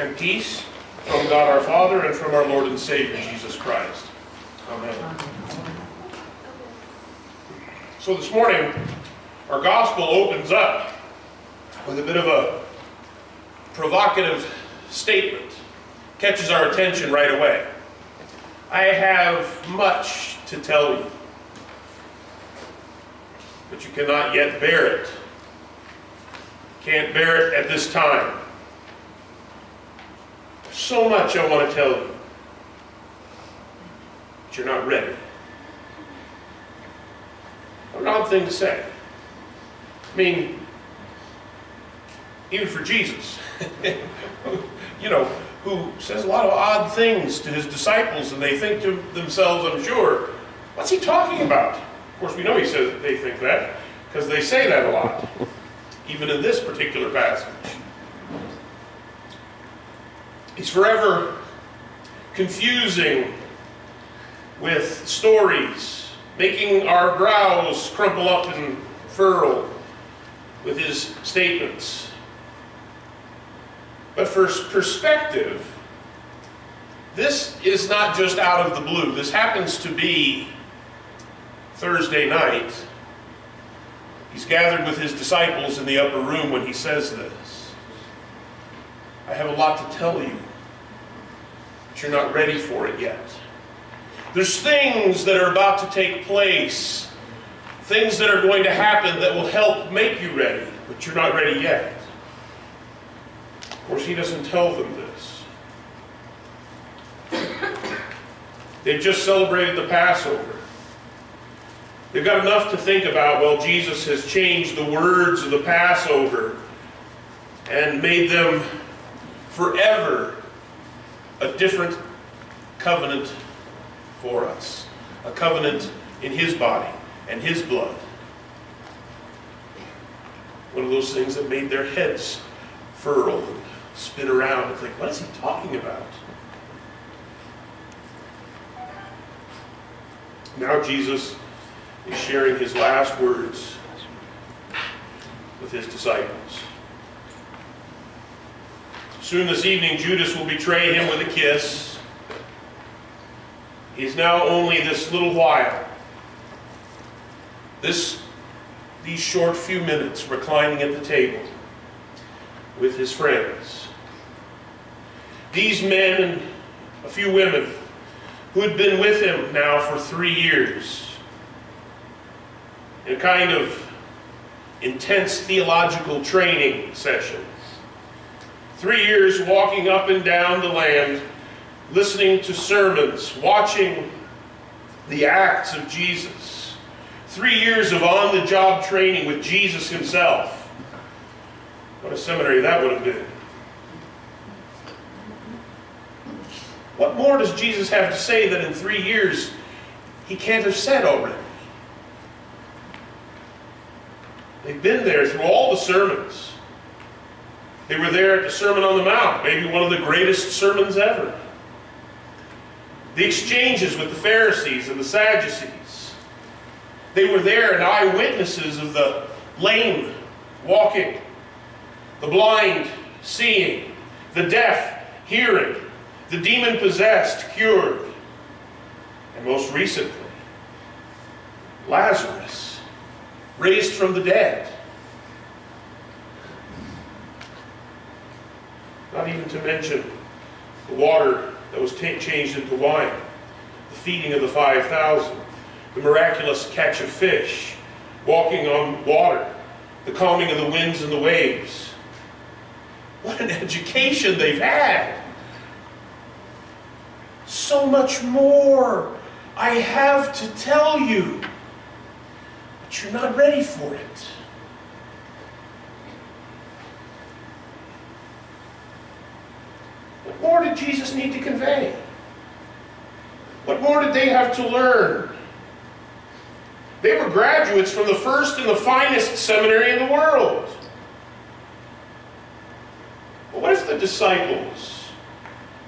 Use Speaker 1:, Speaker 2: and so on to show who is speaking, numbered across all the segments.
Speaker 1: and peace from God our Father and from our Lord and Savior Jesus Christ. Amen. So this morning, our gospel opens up with a bit of a provocative statement, catches our attention right away. I have much to tell you, but you cannot yet bear it. Can't bear it at this time. So much I want to tell you, but you're not ready. An odd thing to say. I mean, even for Jesus, you know, who says a lot of odd things to his disciples, and they think to themselves, I'm sure, what's he talking about? Of course, we know he says they think that, because they say that a lot, even in this particular passage. He's forever confusing with stories, making our brows crumple up and furrow with his statements. But for perspective, this is not just out of the blue. This happens to be Thursday night. He's gathered with his disciples in the upper room when he says this. I have a lot to tell you but you're not ready for it yet. There's things that are about to take place, things that are going to happen that will help make you ready, but you're not ready yet. Of course, he doesn't tell them this. They've just celebrated the Passover. They've got enough to think about, well, Jesus has changed the words of the Passover and made them forever a different covenant for us. A covenant in his body and his blood. One of those things that made their heads furl and spin around and think, what is he talking about? Now Jesus is sharing his last words with his disciples. Soon this evening, Judas will betray him with a kiss. He's now only this little while, this, these short few minutes reclining at the table with his friends. These men and a few women who had been with him now for three years in a kind of intense theological training session. Three years walking up and down the land, listening to sermons, watching the acts of Jesus. Three years of on-the-job training with Jesus himself. What a seminary that would have been. What more does Jesus have to say that in three years he can't have said already? They've been there through all the sermons. They were there at the Sermon on the Mount, maybe one of the greatest sermons ever. The exchanges with the Pharisees and the Sadducees. They were there and eyewitnesses of the lame walking, the blind seeing, the deaf hearing, the demon possessed cured, and most recently, Lazarus raised from the dead. Not even to mention the water that was changed into wine, the feeding of the 5,000, the miraculous catch of fish, walking on water, the calming of the winds and the waves. What an education they've had! So much more I have to tell you, but you're not ready for it. What more did Jesus need to convey? What more did they have to learn? They were graduates from the first and the finest seminary in the world. But what if the disciples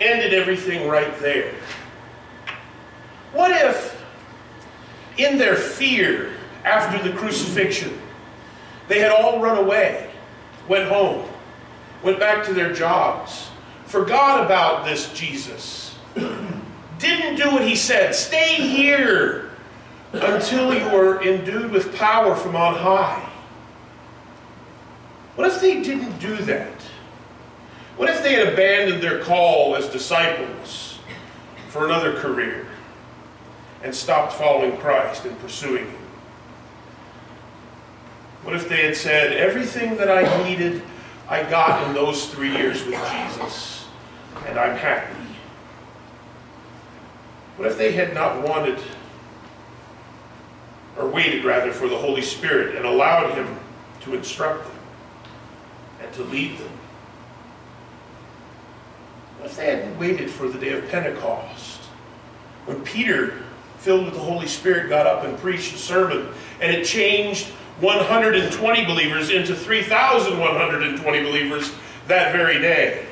Speaker 1: ended everything right there? What if, in their fear after the crucifixion, they had all run away, went home, went back to their jobs, forgot about this Jesus, didn't do what he said, stay here until you are endued with power from on high. What if they didn't do that? What if they had abandoned their call as disciples for another career and stopped following Christ and pursuing Him? What if they had said, everything that I needed, I got in those three years with Jesus, and I'm happy? What if they had not wanted, or waited rather, for the Holy Spirit and allowed Him to instruct them and to lead them? What if they had waited for the day of Pentecost, when Peter, filled with the Holy Spirit, got up and preached a sermon, and it changed 120 believers into 3,120 believers that very day?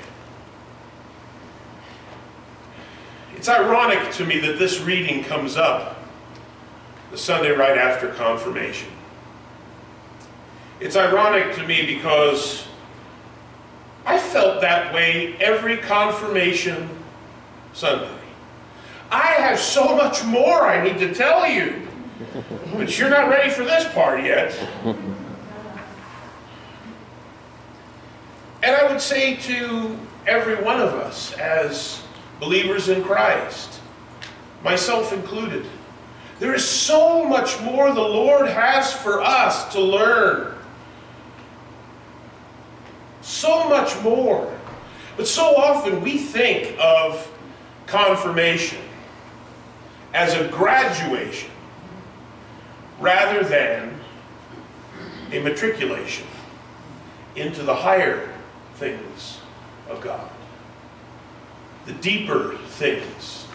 Speaker 1: It's ironic to me that this reading comes up the Sunday right after confirmation. It's ironic to me because I felt that way every confirmation Sunday. I have so much more I need to tell you, but you're not ready for this part yet. And I would say to every one of us as believers in Christ, myself included. There is so much more the Lord has for us to learn. So much more. But so often we think of confirmation as a graduation rather than a matriculation into the higher things of God the deeper things,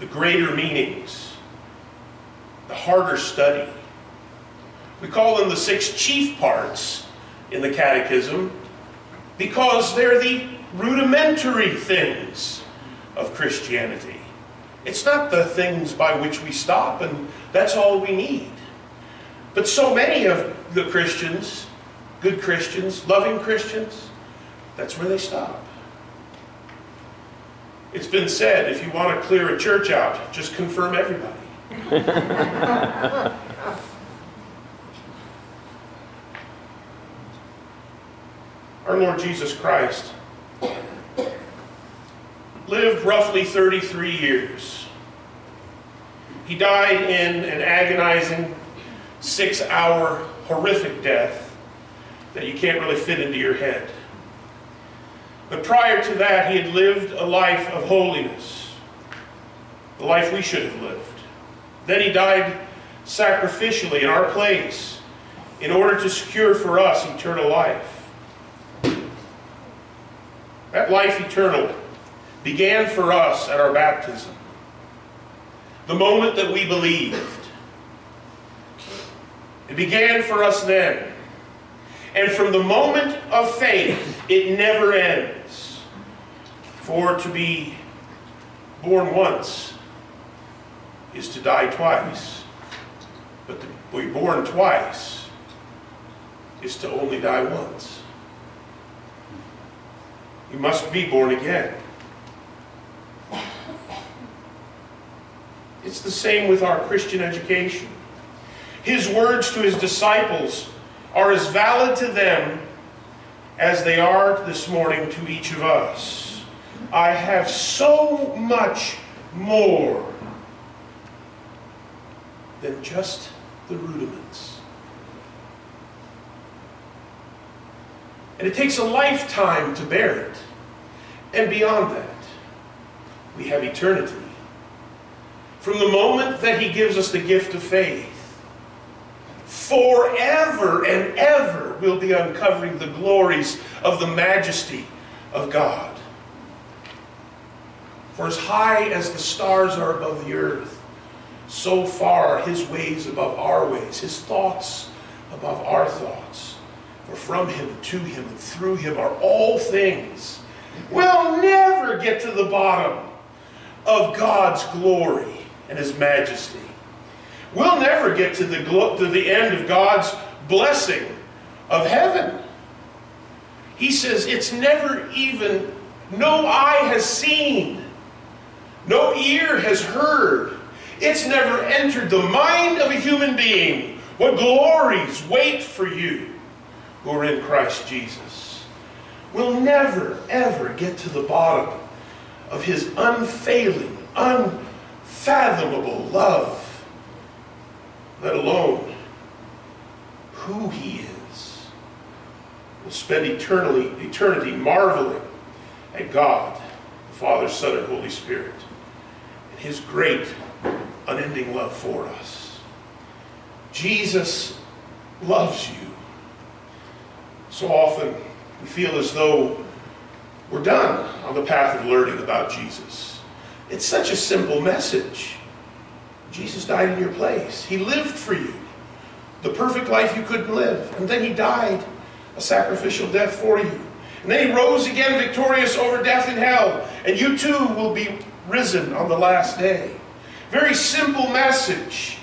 Speaker 1: the greater meanings, the harder study. We call them the six chief parts in the Catechism because they're the rudimentary things of Christianity. It's not the things by which we stop and that's all we need. But so many of the Christians, good Christians, loving Christians, that's where they stop. It's been said, if you want to clear a church out, just confirm everybody. Our Lord Jesus Christ lived roughly 33 years. He died in an agonizing, six-hour, horrific death that you can't really fit into your head. But prior to that, he had lived a life of holiness, the life we should have lived. Then he died sacrificially in our place in order to secure for us eternal life. That life eternal began for us at our baptism. The moment that we believed. It began for us then. And from the moment of faith, it never ends. For to be born once is to die twice. But to be born twice is to only die once. You must be born again. It's the same with our Christian education. His words to his disciples are as valid to them as they are this morning to each of us. I have so much more than just the rudiments. And it takes a lifetime to bear it. And beyond that, we have eternity. From the moment that He gives us the gift of faith, forever and ever we'll be uncovering the glories of the majesty of God. For as high as the stars are above the earth, so far his ways above our ways, his thoughts above our thoughts. For from him, to him, and through him are all things. We'll never get to the bottom of God's glory and his majesty. We'll never get to the, to the end of God's blessing of heaven. He says, It's never even, no eye has seen, no ear has heard, it's never entered the mind of a human being what glories wait for you who are in Christ Jesus. We'll never, ever get to the bottom of his unfailing, unfathomable love, let alone who he is. We'll spend eternally, eternity marveling at God, the Father, Son, and Holy Spirit, and his great, unending love for us. Jesus loves you. So often we feel as though we're done on the path of learning about Jesus. It's such a simple message. Jesus died in your place. He lived for you the perfect life you couldn't live. And then he died a sacrificial death for you. And then he rose again victorious over death and hell. And you too will be risen on the last day. Very simple message.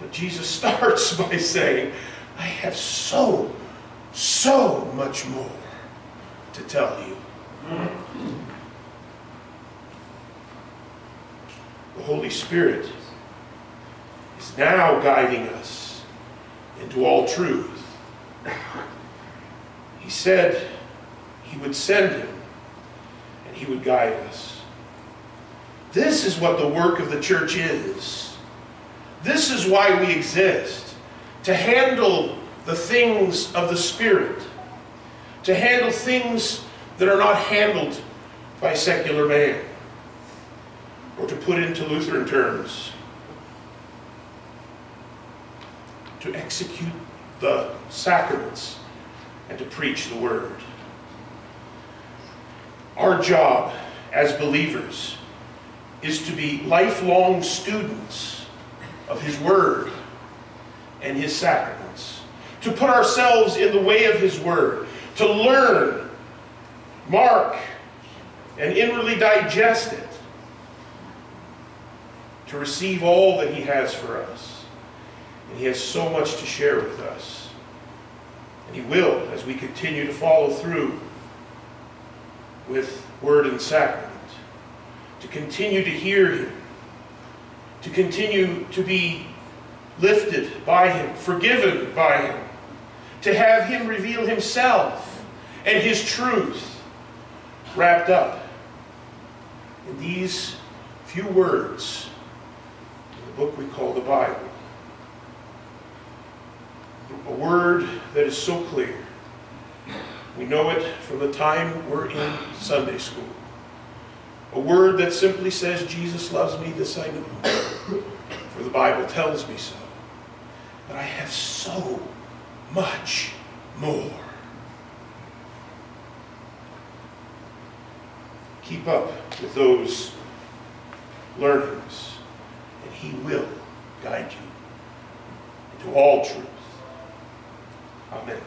Speaker 1: But Jesus starts by saying, I have so, so much more to tell you. Mm. The Holy Spirit is now guiding us into all truth. He said he would send him and he would guide us. This is what the work of the church is. This is why we exist to handle the things of the Spirit, to handle things that are not handled by secular man, or to put into Lutheran terms, to execute the sacraments and to preach the word. Our job as believers is to be lifelong students of His Word and His sacraments, to put ourselves in the way of His Word, to learn, mark, and inwardly digest it, to receive all that He has for us. And He has so much to share with us. And He will as we continue to follow through with Word and Sacrament, to continue to hear Him, to continue to be lifted by Him, forgiven by Him, to have Him reveal Himself and His truth wrapped up in these few words book we call the Bible. A word that is so clear. We know it from the time we're in Sunday school. A word that simply says, Jesus loves me, this I know. For the Bible tells me so. But I have so much more. Keep up with those learnings, he will guide you into all truth. Amen.